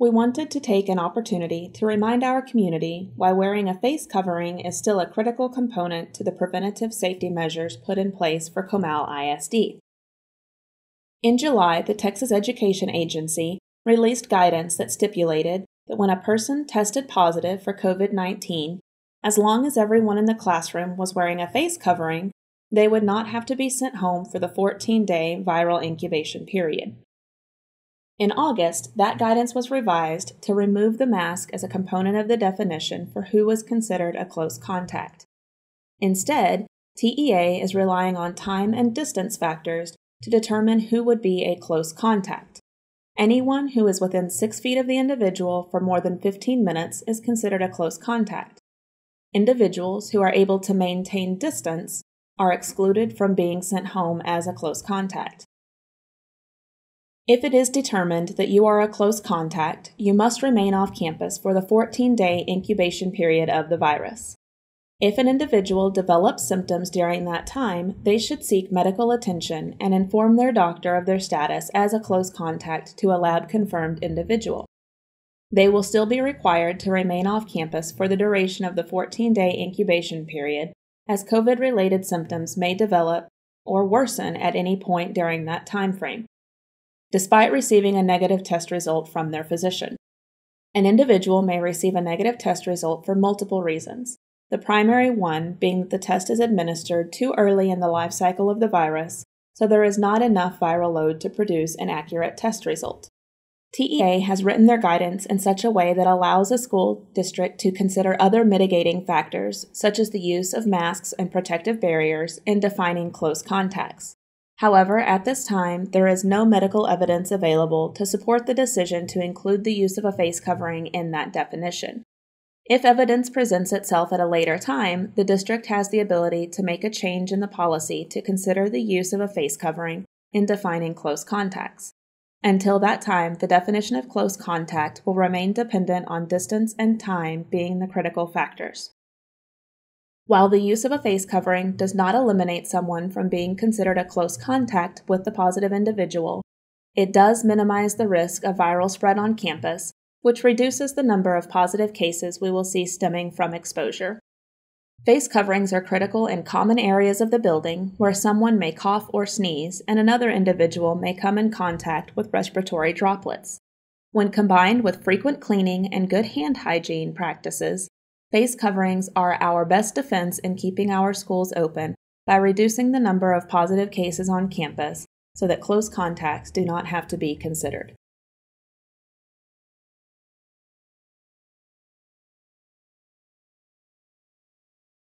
We wanted to take an opportunity to remind our community why wearing a face covering is still a critical component to the preventative safety measures put in place for Comal ISD. In July, the Texas Education Agency released guidance that stipulated that when a person tested positive for COVID 19, as long as everyone in the classroom was wearing a face covering, they would not have to be sent home for the 14 day viral incubation period. In August, that guidance was revised to remove the mask as a component of the definition for who was considered a close contact. Instead, TEA is relying on time and distance factors to determine who would be a close contact. Anyone who is within six feet of the individual for more than 15 minutes is considered a close contact. Individuals who are able to maintain distance are excluded from being sent home as a close contact. If it is determined that you are a close contact, you must remain off campus for the 14 day incubation period of the virus. If an individual develops symptoms during that time, they should seek medical attention and inform their doctor of their status as a close contact to a lab confirmed individual. They will still be required to remain off campus for the duration of the 14 day incubation period, as COVID related symptoms may develop or worsen at any point during that time frame despite receiving a negative test result from their physician. An individual may receive a negative test result for multiple reasons, the primary one being that the test is administered too early in the life cycle of the virus, so there is not enough viral load to produce an accurate test result. TEA has written their guidance in such a way that allows a school district to consider other mitigating factors, such as the use of masks and protective barriers, in defining close contacts. However, at this time, there is no medical evidence available to support the decision to include the use of a face covering in that definition. If evidence presents itself at a later time, the district has the ability to make a change in the policy to consider the use of a face covering in defining close contacts. Until that time, the definition of close contact will remain dependent on distance and time being the critical factors. While the use of a face covering does not eliminate someone from being considered a close contact with the positive individual, it does minimize the risk of viral spread on campus, which reduces the number of positive cases we will see stemming from exposure. Face coverings are critical in common areas of the building where someone may cough or sneeze and another individual may come in contact with respiratory droplets. When combined with frequent cleaning and good hand hygiene practices, Face coverings are our best defense in keeping our schools open by reducing the number of positive cases on campus so that close contacts do not have to be considered.